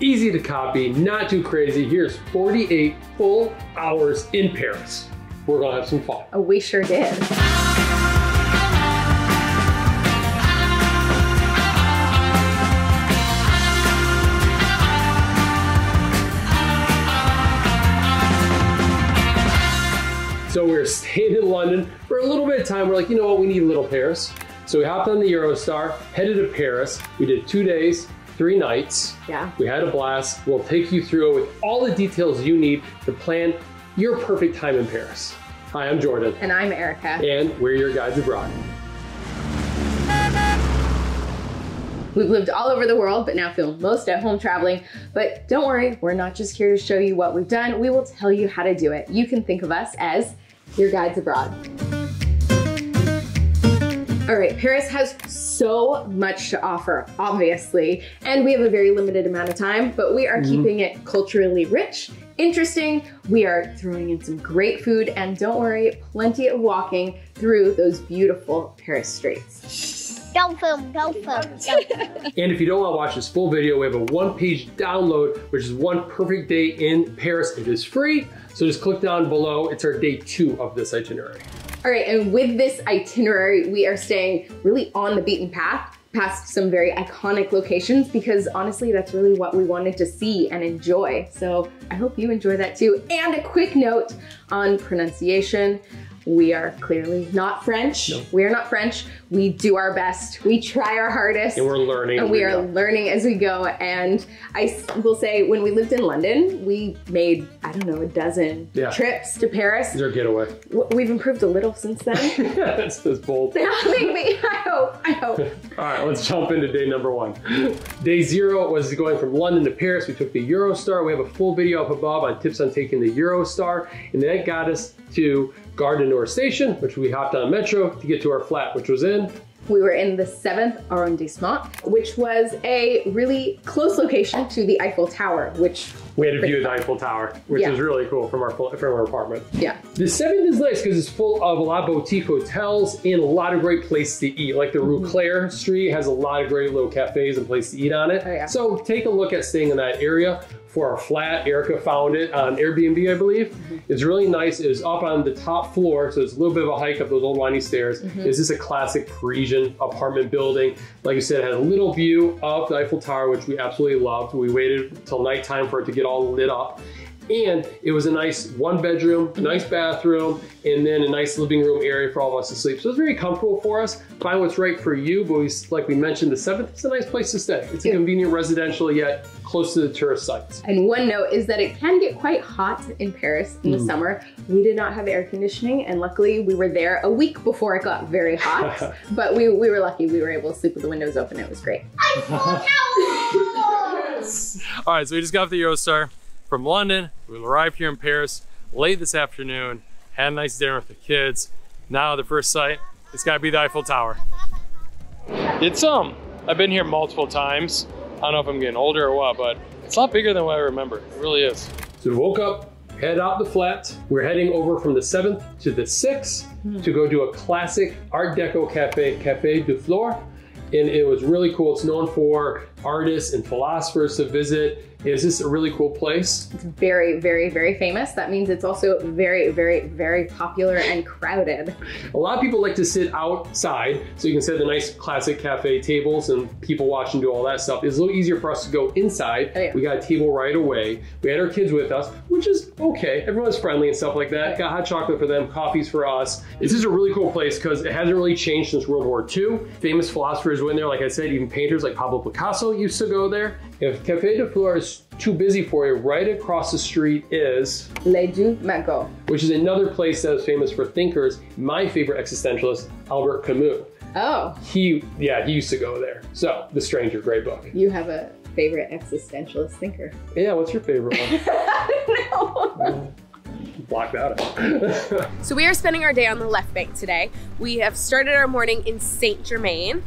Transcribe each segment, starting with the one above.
easy to copy, not too crazy. Here's 48 full hours in Paris. We're gonna have some fun. Oh, we sure did. So we were staying in London for a little bit of time. We're like, you know what, we need a little Paris. So we hopped on the Eurostar, headed to Paris. We did two days, three nights. Yeah. We had a blast. We'll take you through it with all the details you need to plan your perfect time in Paris. Hi, I'm Jordan, And I'm Erica. and we're your guides abroad. We've lived all over the world, but now feel most at home traveling. But don't worry, we're not just here to show you what we've done, we will tell you how to do it. You can think of us as your guides abroad. All right, Paris has so much to offer, obviously, and we have a very limited amount of time, but we are mhm. keeping it culturally rich, interesting. We are throwing in some great food, and don't worry, plenty of walking through those beautiful Paris streets. Don't film, don't film. Don't. And if you don't want to watch this full video, we have a one page download, which is one perfect day in Paris. It is free. So just click down below. It's our day two of this itinerary. All right, and with this itinerary, we are staying really on the beaten path, past some very iconic locations, because honestly, that's really what we wanted to see and enjoy. So I hope you enjoy that too. And a quick note on pronunciation. We are clearly not French. No. We are not French. We do our best. We try our hardest. And we're learning. And we are go. learning as we go. And I will say, when we lived in London, we made, I don't know, a dozen Yeah. trips to Paris. It's our getaway. We've improved a little since then. that's, that's bold. Maybe. I hope. I hope. All right, let's jump into day number one. Day zero was going from London to Paris. We took the Eurostar. We have a full video up above on tips on taking the Eurostar. And that got us to Gare du Nord Station, which we hopped on Metro to get to our flat, which was in We were in the 7th arrondissement, which was a really close location to the Eiffel Tower, which, We had a view of the Eiffel Tower, which Yeah. was really cool from our from our apartment. yeah. The seventh is nice because it's full of a lot of boutique hotels and a lot of great places to eat. Like the mm-hmm. Rue Cler Street has a lot of great little cafes and places to eat on it. Oh, yeah. So take a look at staying in that area. For our flat, Erica found it on Airbnb, I believe. Mm-hmm. It's really nice. It was up on the top floor, so it's a little bit of a hike up those old windy stairs. Mm-hmm. It's just a classic Parisian apartment building. Like I said, it had a little view of the Eiffel Tower, which we absolutely loved. We waited till nighttime for it to get all lit up. And it was a nice one bedroom, nice bathroom, and then a nice living room area for all of us to sleep. So it was very comfortable for us. Find what's right for you, but we, like we mentioned, the seventh is a nice place to stay. It's a convenient residential yet close to the tourist sites. And one note is that it can get quite hot in Paris in the Mm. summer. We did not have air conditioning, and luckily we were there a week before it got very hot. but we, we were lucky we were able to sleep with the windows open. It was great. All right, so we just got off the Eurostar from London. We arrived here in Paris late this afternoon, had a nice dinner with the kids. Now the first sight, it's gotta be the Eiffel Tower. It's um, I've been here multiple times. I don't know if I'm getting older or what, but it's a lot bigger than what I remember. It really is. So we woke up, head out the flat. We're heading over from the 7th to the 6th to go do a classic Art Deco cafe, Cafe du Flore. And it was really cool. It's known for artists and philosophers to visit. It's this a really cool place. It's very, very, very famous. That means it's also very, very, very popular and crowded. A lot of people like to sit outside, so you can sit at the nice classic cafe tables and people watch and do all that stuff. It's a little easier for us to go inside. Oh, yeah. We got a table right away. We had our kids with us, which is okay. Everyone's friendly and stuff like that. Got hot chocolate for them, coffees for us. This is a really cool place because it hasn't really changed since World War II. Famous philosophers went there, like I said, even painters like Pablo Picasso used to go there. If Cafe de Flore is too busy for you, right across the street is Les Deux Magots. which is another place that is famous for thinkers. My favorite existentialist, Albert Camus. Oh, He, yeah, he used to go there. So, The Stranger, great book. you have a favorite existentialist thinker. Yeah, what's your favorite one? no. Mm. Block that out. So we are spending our day on the left bank today. We have started our morning in Saint Germain.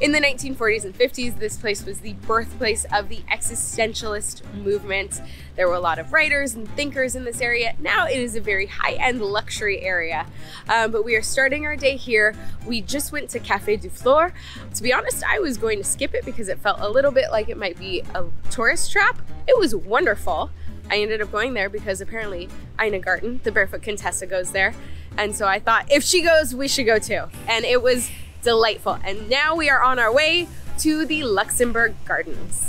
In the 1940s and 50s, this place was the birthplace of the existentialist movement. There were a lot of writers and thinkers in this area. Now it is a very high-end luxury area. Um, but we are starting our day here. We just went to Cafe du Flore. To be honest, I was going to skip it because it felt a little bit like it might be a tourist trap. It was wonderful. I ended up going there because apparently Ina Garten, the barefoot Contessa, goes there. And so I thought if she goes, we should go too. And it was delightful. And now we are on our way to the Luxembourg Gardens.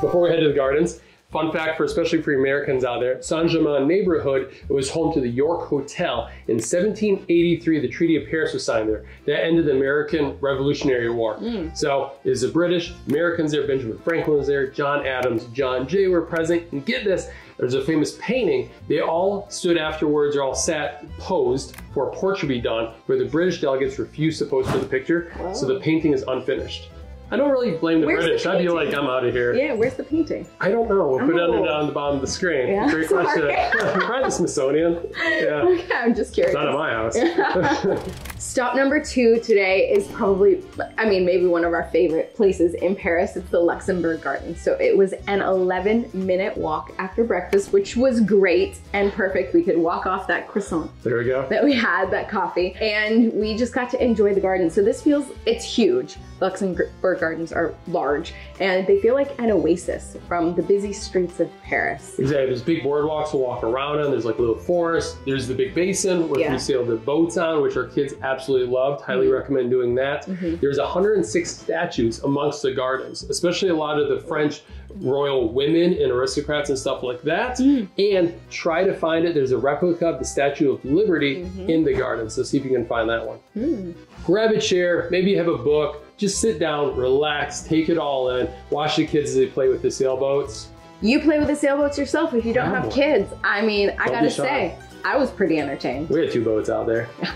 Before we head to the gardens, fun fact for especially for Americans out there, Saint-Germain neighborhood was home to the York Hotel. In 1783, the Treaty of Paris was signed there. That ended the American Revolutionary War. Hmm. So it was the British, Americans there, Benjamin Franklin was there, John Adams, John Jay were present. And get this, there's a famous painting. They all stood afterwards, or all sat posed for a portrait to be done, where the British delegates refused to pose for the picture. So the oh. painting is unfinished. I don't really blame the Where's the British. I'd be like. I'm out of here. Yeah, where's the painting? I don't know. We'll put it Oh. on, the bottom of the screen. Yeah, Great question. Probably the Smithsonian. Yeah. Okay, I'm just curious. Not at my house. Stop number two today is probably, I mean, maybe one of our favorite places in Paris. It's the Luxembourg Gardens. So it was an 11 minute walk after breakfast, which was great and perfect. We could walk off that croissant there we go. that we had, that coffee, and we just got to enjoy the garden. So this feels, it's huge. Luxembourg Gardens are large and they feel like an oasis from the busy streets of Paris. Exactly. There's big boardwalks to walk around on. There's like a little forest. There's the big basin where Yeah. we sail the boats on, which our kids absolutely loved. Highly mm-hmm. recommend doing that. Mm-hmm. There's 106 statues amongst the gardens, especially a lot of the French royal women and aristocrats and stuff like that. Mm. And try to find it. There's a replica of the Statue of Liberty mm-hmm. in the garden. So see if you can find that one. Mm. Grab a chair, maybe you have a book, just sit down, relax, take it all in, watch the kids as they play with the sailboats. You play with the sailboats yourself if you don't Yeah. have kids. I mean, I Don't gotta say, I was pretty entertained. We had two boats out there.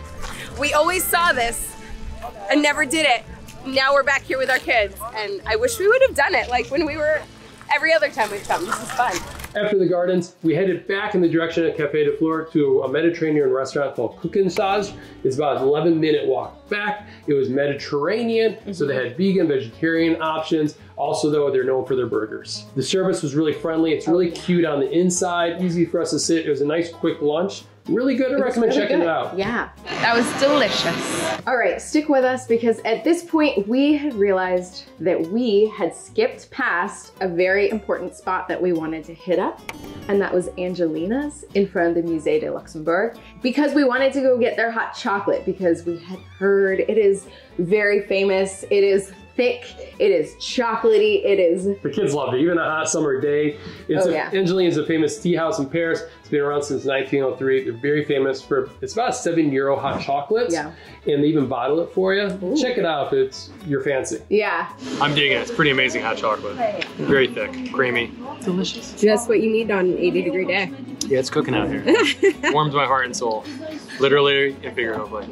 We always saw this and never did it. Now we're back here with our kids, and I wish we would have done it like when we were every other time we've come. This is fun. After the gardens, we headed back in the direction of Cafe de Flore to a Mediterranean restaurant called Kuchensage. It's about an 11 minute walk back. It was Mediterranean, so they had vegan, vegetarian options. Also, though, they're known for their burgers. The service was really friendly. It's really oh, cute on the inside, easy for us to sit. It was a nice, quick lunch. Really good. I recommend Really checking good. it out. Yeah. That was delicious. All right, stick with us because at this point we had realized that we had skipped past a very important spot that we wanted to hit up, and that was Angelina's in front of the Musée de Luxembourg because we wanted to go get their hot chocolate because we had heard it is very famous. It is thick, it is chocolatey, it is The kids loved it, even a hot summer day. It's Oh, a, yeah. Angeline is a famous tea house in Paris. It's been around since 1903. They're very famous for it's about seven euro hot chocolates. Yeah. And they even bottle it for you. Check it out if it's your fancy. yeah. I'm digging it. It's pretty amazing hot chocolate. Very thick, creamy, delicious. Just what you need on an 80 degree day. Yeah, it's cooking out here. Warms my heart and soul, literally and figuratively.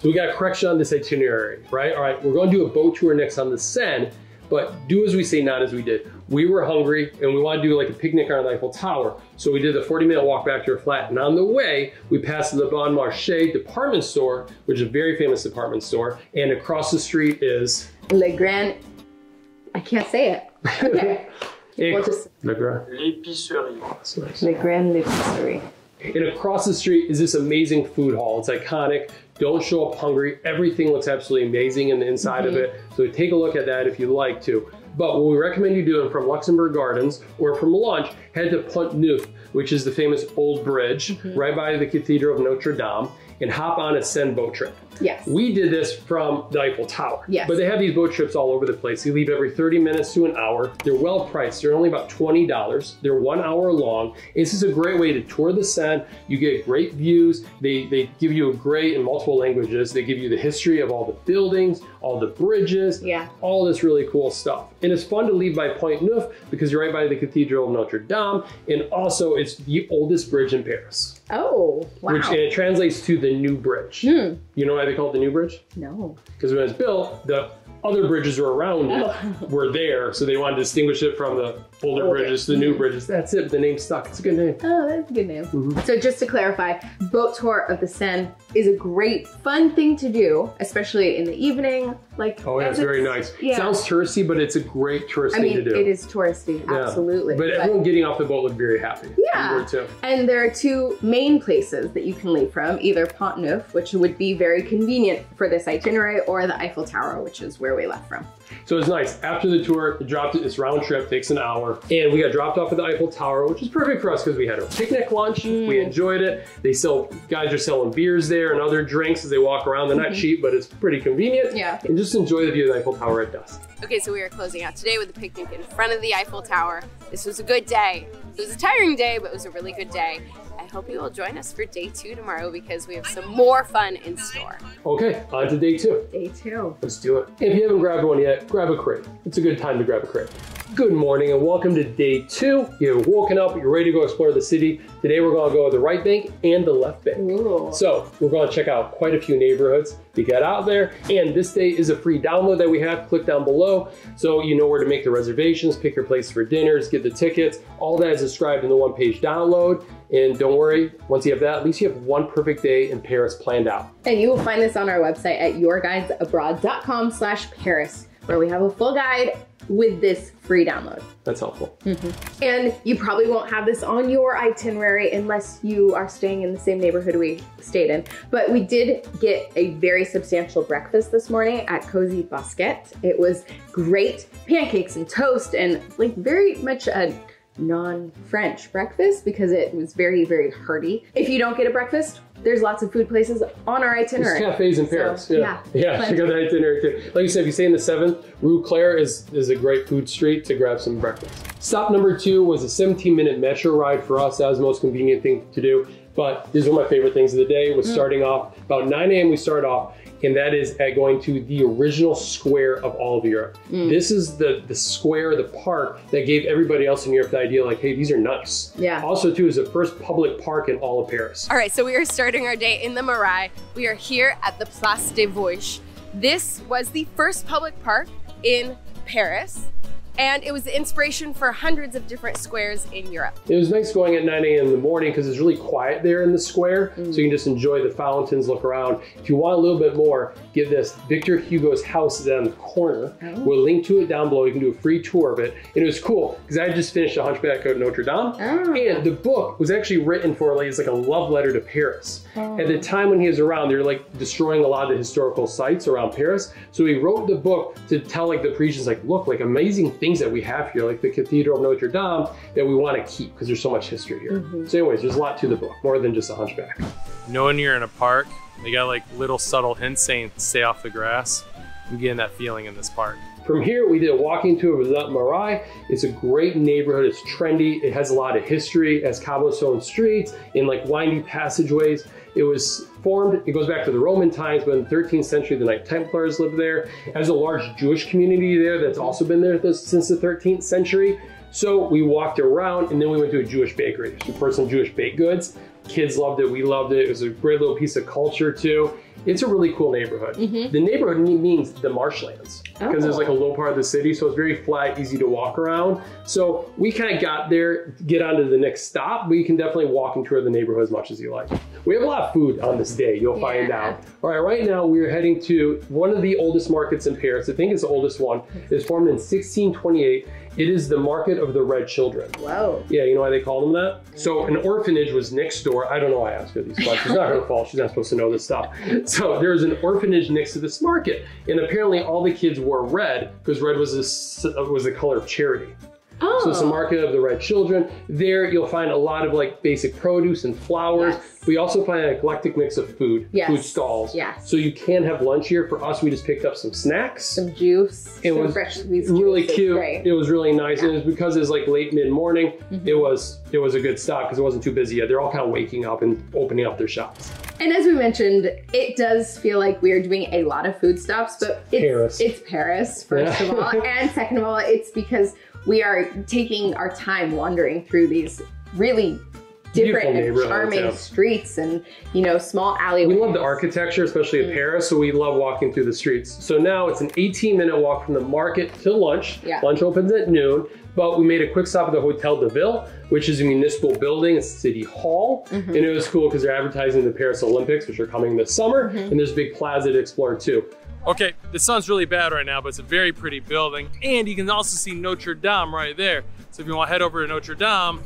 So we got a correction on this itinerary, right? All right, we're going to do a boat tour next on the Seine, but do as we say, not as we did. We were hungry and we wanted to do like a picnic on the Eiffel Tower. So we did the 40 minute walk back to our flat. And on the way, we passed the Bon Marché department store, which is a very famous department store. And across the street is Le Grand, I can't say it. Okay. We'll just- Le Grand. L'épicerie. Nice. Le Grand Librairie. And across the street is this amazing food hall. It's iconic. Don't show up hungry. Everything looks absolutely amazing in the inside of mm-hmm. it. So take a look at that if you'd like to. But what we recommend you doing from Luxembourg Gardens or from lunch, head to Pont Neuf, which is the famous old bridge mm-hmm. right by the Cathedral of Notre Dame, and hop on a Seine boat trip. Yes. We did this from the Eiffel Tower. Yes. But they have these boat trips all over the place. They leave every 30 minutes to an hour. They're well priced. They're only about $20. They're one hour long. This is a great way to tour the Seine. You get great views. They, they give you a great in multiple languages. They give you the history of all the buildings, all the bridges, Yeah. all this really cool stuff. And it's fun to leave by Pont Neuf because you're right by the Cathedral of Notre Dame. And also it's the oldest bridge in Paris. Oh, wow. Which and it translates to the new bridge. Hmm. You know why they call it the new bridge? No. Because when it was built, the other bridges were around Oh. it were there, so they wanted to distinguish it from the older Older. bridges the new bridges. That's it. The name stuck. It's a good name. Oh, that's a good name. Mm-hmm. So just to clarify, boat tour of the Seine is a great, fun thing to do, especially in the evening. Like, Oh, yeah, it's very nice. Yeah. Sounds touristy, but it's a great tourist I thing mean, to do. it is touristy, Yeah. absolutely. But, but- everyone getting off the boat looked very happy. Yeah. We too. And there are two main places that you can leave from, either Pont Neuf, which would be very convenient for this itinerary, or the Eiffel Tower, which is where we left from. So it's nice. After the tour, it dropped it. This round trip takes an hour, and we got dropped off at the Eiffel Tower, which is perfect for us because we had a picnic lunch. Mm. We enjoyed it. They sell guys are selling beers there and other drinks as they walk around. They're not mm-hmm. cheap, but it's pretty convenient. Yeah. And just enjoy the view of the Eiffel Tower at dusk. Okay, so we are closing out today with a picnic in front of the Eiffel Tower. This was a good day. It was a tiring day, but it was a really good day. I hope you will join us for day two tomorrow because we have some more fun in store. Okay, on to day two. Day two. Let's do it. If you haven't grabbed one yet, grab a crate. It's a good time to grab a crate. Good morning and welcome to day two. You've woken up, you're ready to go explore the city. Today we're gonna go to the right bank and the left bank. Ooh. So we're gonna check out quite a few neighborhoods to get out there. And this day is a free download that we have. Click down below so you know where to make the reservations, pick your place for dinners, get the tickets. All that is described in the one page download. And don't worry, once you have that, at least you have one perfect day in Paris planned out. And you will find this on our website at yourguidesabroad.com slash Paris, where we have a full guide with this free download. That's helpful. Mm-hmm. And you probably won't have this on your itinerary unless you are staying in the same neighborhood we stayed in. But we did get a very substantial breakfast this morning at Cozy Basket. It was great pancakes and toast and like very much a non-French breakfast because it was very, very hearty. If you don't get a breakfast, there's lots of food places on our There's itinerary. cafes in So, Paris. yeah, yeah, yeah. plenty. check out the itinerary too. Like you said, if you stay in the seventh, Rue Cler is is a great food street to grab some breakfast. Stop number two was a 17 minute metro ride for us. That was the most convenient thing to do. But this is one of my favorite things of the day. Mm. Was starting off about 9 a.m. We start off. And that is at going to the original square of all of Europe. Mm. This is the the square, the park that gave everybody else in Europe the idea, like, hey, these are nice. Yeah. Also, too, is the first public park in all of Paris. All right, so we are starting our day in the Marais. We are here at the Place des Vosges. This was the first public park in Paris, and it was the inspiration for hundreds of different squares in Europe. It was nice going at 9 a.m. in the morning because it's really quiet there in the square. So you can just enjoy the fountains, look around. If you want a little bit more, get this. Victor Hugo's house is on the corner. Oh. We'll link to it down below. You can do a free tour of it. And it was cool because I just finished The Hunchback of Notre Dame. Oh. And the book was actually written for like, it's like a love letter to Paris. Oh. At the time when he was around, they were like destroying a lot of the historical sites around Paris. So he wrote the book to tell like the Parisians, like, look, like amazing things that we have here, like the Cathedral of Notre Dame that we want to keep because there's so much history here. Mm-hmm. So, anyways, there's a lot to the book, more than just a hunchback. Knowing you're in a park, they got like little subtle hints saying stay off the grass. I'm getting that feeling in this park. From here, we did a walking tour of the Marais. It's a great neighborhood. It's trendy. It has a lot of history. It has cobblestone streets and like windy passageways. It was formed, it goes back to the Roman times, but in the 13th century, the Knight Templars lived there. Has a large Jewish community there that's also been there since the 13th century. So we walked around and then we went to a Jewish bakery for some Jewish baked goods. Kids loved it. We loved it. It was a great little piece of culture too. It's a really cool neighborhood. Mm-hmm. The neighborhood means the marshlands because there's oh. like a low part of the city, so it's very flat, easy to walk around. So we kind of got there, get on to the next stop, but you can definitely walk and tour the neighborhood as much as you like. We have a lot of food on this day, you'll find out. All right, right now we're heading to one of the oldest markets in Paris. I think it's the oldest one. It was formed in 1628. It is the Market of the Red Children. Whoa. Yeah, you know why they call them that? So an orphanage was next door. I don't know why I asked her these questions. It's not her fault. She's not supposed to know this stuff. So there was an orphanage next to this market, and apparently all the kids wore red because red was the was the color of charity. Oh. So it's a market of the red children. There you'll find a lot of like basic produce and flowers. Yes. We also find an eclectic mix of food, Yes. food stalls. Yes. So you can have lunch here. For us, we just picked up some snacks. Some juice. It some was fresh really. Cute. great. It was really nice. And it was because it was like late mid morning. Mm-hmm. It was it was a good stop because it wasn't too busy yet. They're all kind of waking up and opening up their shops. And as we mentioned, it does feel like we are doing a lot of food stops, but it's Paris. it's Paris, first Yeah. of all. And second of all, it's because we are taking our time wandering through these really different and charming yeah. streets and, you know, small alleyways. We love the architecture, especially Mm. in Paris, so we love walking through the streets. So now it's an 18 minute walk from the market to lunch. Yeah. Lunch opens at noon, but we made a quick stop at the Hotel de Ville, which is a municipal building, it's City Hall. Mm-hmm. And it was cool because they're advertising the Paris Olympics, which are coming this summer, Mm-hmm. and there's a big plaza to explore too. Okay, the sun's really bad right now, but it's a very pretty building. And you can also see Notre Dame right there. So if you want to head over to Notre Dame,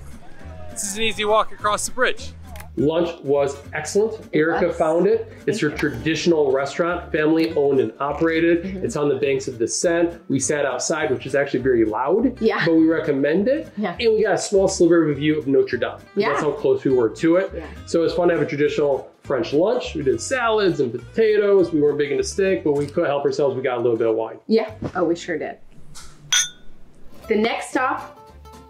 this is an easy walk across the bridge. Lunch was excellent. Erica was. found it. It's Thank her you. traditional restaurant, family owned and operated. Mhm. It's on the banks of the Seine. We sat outside, which is actually very loud, Yeah. but we recommend it. Yeah. And we got a small sliver of a view of Notre Dame. Yeah. That's how close we were to it. Yeah. So it's fun to have a traditional French lunch. We did salads and potatoes. We weren't big into steak, but we couldn't help ourselves. We got a little bit of wine. Yeah. Oh, we sure did. The next stop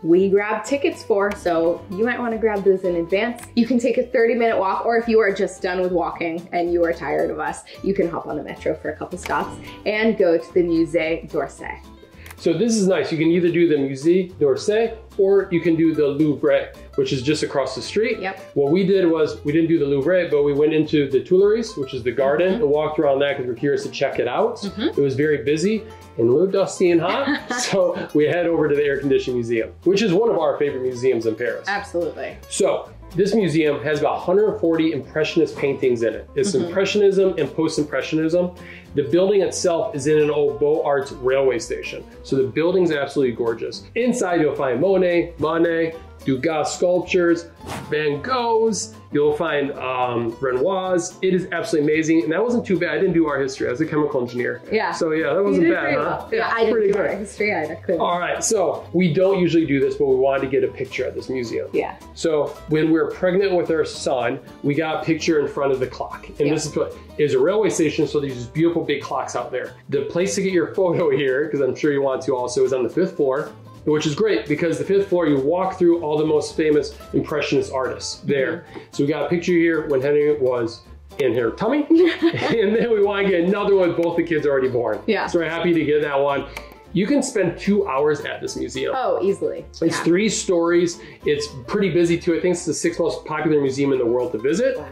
we grab tickets for, so you might want to grab those in advance. You can take a 30 minute walk, or if you are just done with walking and you are tired of us, you can hop on the metro for a couple stops and go to the Musée d'Orsay. So this is nice. You can either do the Musée d'Orsay or you can do the Louvre, which is just across the street. Yep. What we did was we didn't do the Louvre, but we went into the Tuileries, which is the garden, Mm-hmm. and walked around that because we're curious to check it out. It was very busy and a little dusty and hot, so we head over to the Air Conditioning Museum, which is one of our favorite museums in Paris. Absolutely. So this museum has about 140 impressionist paintings in it. It's mm-hmm. impressionism and post-impressionism. The building itself is in an old Beaux Arts railway station. So the building's absolutely gorgeous. Inside you'll find Monet, Manet, Degas sculptures, Van Goghs, you'll find um, Renoirs. It is absolutely amazing. And that wasn't too bad. I didn't do art history. I was a chemical engineer. Yeah. So yeah, that wasn't bad, huh? well. Yeah, I pretty didn't do good. art history either. All right, so we don't usually do this, but we wanted to get a picture at this museum. Yeah. So when we were pregnant with our son, we got a picture in front of the clock. And Yeah. this is what is a railway station, so there's these beautiful big clocks out there. The place to get your photo here, because I'm sure you want to also, is on the fifth floor. Which is great because the fifth floor, you walk through all the most famous Impressionist artists there. Mm-hmm. So we got a picture here when Henry was in her tummy. and then we want to get another one both the kids already born. Yeah. So we're happy to get that one. You can spend two hours at this museum. Oh, easily. It's Yeah. three stories. It's pretty busy too. I think it's the sixth most popular museum in the world to visit. Wow.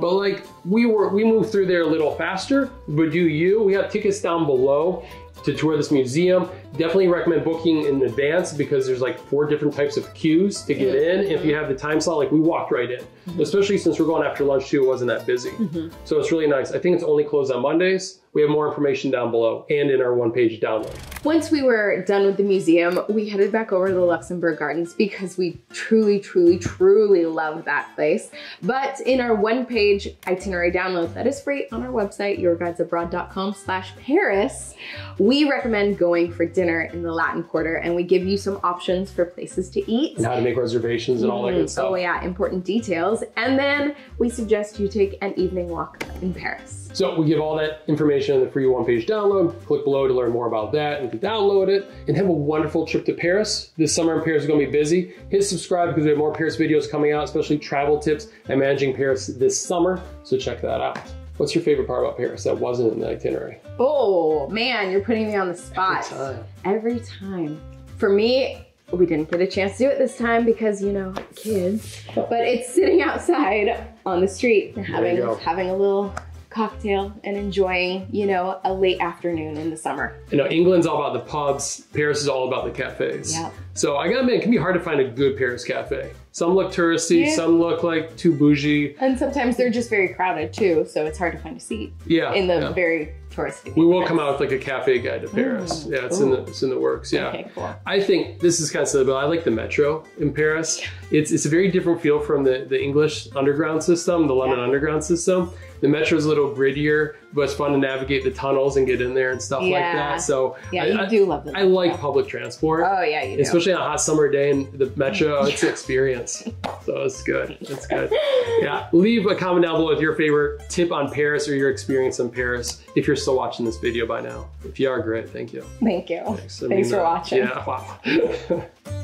But like we were, we moved through there a little faster. But do you? We have tickets down below to tour this museum. Definitely recommend booking in advance because there's like four different types of queues to get in. If you have the time slot, like we walked right in. Mm-hmm. Especially since we're going after lunch too, it wasn't that busy. Mm-hmm. So it's really nice. I think it's only closed on Mondays. We have more information down below and in our one-page download. Once we were done with the museum, we headed back over to the Luxembourg Gardens because we truly, truly, truly love that place. But in our one-page itinerary download that is free on our website, yourguidesabroad.com slash Paris, we recommend going for dinner in the Latin Quarter and we give you some options for places to eat. And how to make reservations and all that good mm-hmm. oh, stuff. Oh yeah, important details. And then we suggest you take an evening walk in Paris. So we give all that information in the free one-page download. Click below to learn more about that and to download it and have a wonderful trip to Paris. This summer in Paris is going to be busy. Hit subscribe because we have more Paris videos coming out, especially travel tips and managing Paris this summer. So check that out. What's your favorite part about Paris that wasn't in the itinerary? Oh man, you're putting me on the spot. time. Every time. For me, we didn't get a chance to do it this time because you know kids. But it's sitting outside on the street having having a little cocktail and enjoying you know a late afternoon in the summer. You know, England's all about the pubs. Paris is all about the cafes. Yep. So I gotta admit, it can be hard to find a good Paris cafe. Some look touristy, Yeah. some look like too bougie. And sometimes they're just very crowded too, so it's hard to find a seat Yeah. in the yeah. very touristy. We will come out with like a cafe guide to Paris. Mm. Yeah, it's in the it's in the works. Yeah. Okay, cool. I think this is kind of silly, but I like the metro in Paris. It's it's a very different feel from the, the English underground system, the London Yeah. underground system. The metro is a little grittier, but it's fun to navigate the tunnels and get in there and stuff like that. So Yeah, I, you I- do love the I like public transport. Oh yeah, you do. Especially on a hot summer day in the metro, it's an experience. So it's good. It's good. Yeah. Leave a comment down below with your favorite tip on Paris or your experience in Paris if you're still watching this video by now. If you are, great. Thank you. Thank you. Thanks, Thanks for that. watching. Yeah, wow.